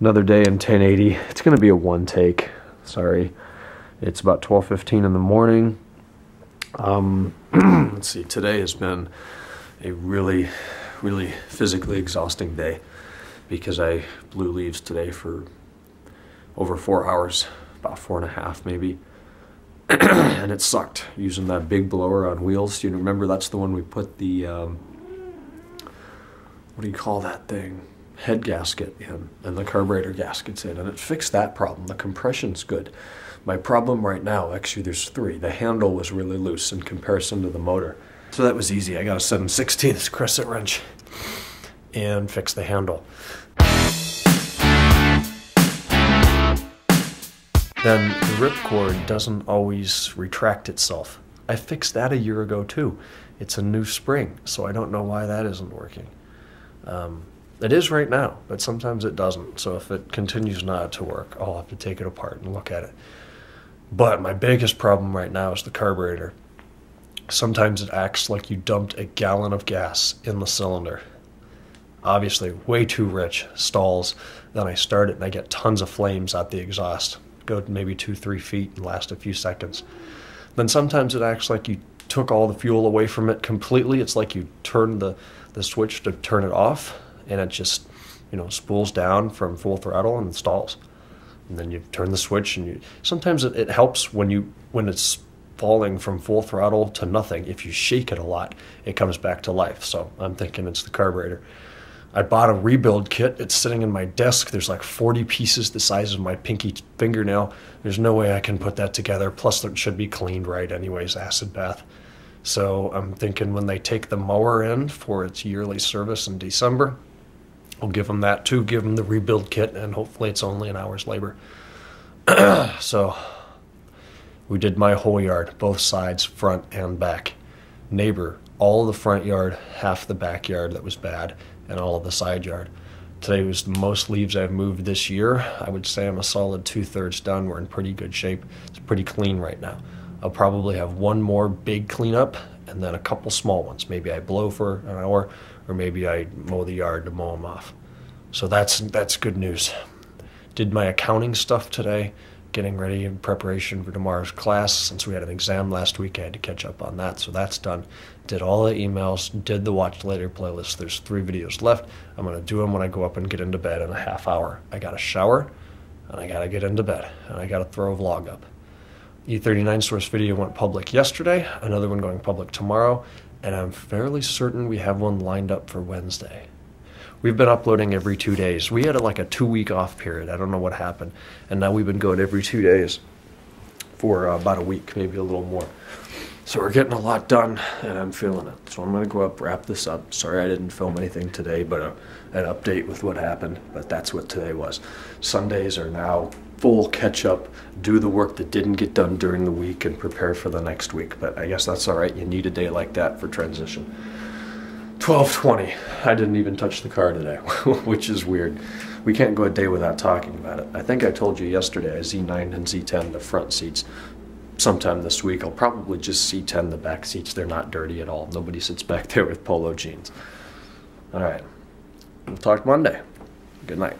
Another day in 1080. It's gonna be a one take. Sorry. It's about 12:15 in the morning. Um, let's see. Today has been a really, really physically exhausting day because I blew leaves today for over four hours, about four and a half maybe. and it sucked using that big blower on wheels. You remember that's the one we put the um, what do you call that thing? Head gasket in and the carburetor gaskets in, and it fixed that problem. The compression's good. My problem right now, actually, there's three. The handle was really loose in comparison to the motor, so that was easy. I got a 7 16 crescent wrench and fix the handle. then the ripcord doesn't always retract itself. I fixed that a year ago too. It's a new spring, so I don't know why that isn't working. Um, it is right now, but sometimes it doesn't. So if it continues not to work, I'll have to take it apart and look at it. But my biggest problem right now is the carburetor. Sometimes it acts like you dumped a gallon of gas in the cylinder. Obviously, way too rich, stalls. Then I start it and I get tons of flames out the exhaust go maybe two, three feet and last a few seconds. Then sometimes it acts like you took all the fuel away from it completely. It's like you turned the, the switch to turn it off and it just, you know, spools down from full throttle and stalls. And then you turn the switch and you, sometimes it, it helps when you, when it's falling from full throttle to nothing. If you shake it a lot, it comes back to life. So I'm thinking it's the carburetor. I bought a rebuild kit. It's sitting in my desk. There's like 40 pieces the size of my pinky fingernail. There's no way I can put that together. Plus, it should be cleaned right, anyways, acid bath. So I'm thinking when they take the mower in for its yearly service in December, I'll give them that too, give them the rebuild kit, and hopefully it's only an hour's labor. so we did my whole yard, both sides, front and back. Neighbor, all the front yard, half the backyard that was bad, and all of the side yard. Today was the most leaves I've moved this year. I would say I'm a solid two thirds done. We're in pretty good shape. It's pretty clean right now. I'll probably have one more big cleanup and then a couple small ones. Maybe I blow for an hour or maybe I mow the yard to mow them off. So that's that's good news. Did my accounting stuff today getting ready in preparation for tomorrow's class. Since we had an exam last week, I had to catch up on that, so that's done. Did all the emails, did the watch later playlist. There's three videos left. I'm gonna do them when I go up and get into bed in a half hour. I got a shower, and I gotta get into bed, and I gotta throw a vlog up. E39 source video went public yesterday, another one going public tomorrow, and I'm fairly certain we have one lined up for Wednesday. We've been uploading every two days. We had a, like a two week off period. I don't know what happened. And now we've been going every two days for uh, about a week, maybe a little more. So we're getting a lot done and I'm feeling it. So I'm going to go up, wrap this up. Sorry I didn't film anything today, but uh, an update with what happened. But that's what today was. Sundays are now full catch up, do the work that didn't get done during the week and prepare for the next week. But I guess that's all right. You need a day like that for transition. 1220. I didn't even touch the car today, which is weird. We can't go a day without talking about it. I think I told you yesterday I Z9 and Z10 the front seats. Sometime this week I'll probably just Z10 the back seats. They're not dirty at all. Nobody sits back there with polo jeans. All right. We'll talk Monday. Good night.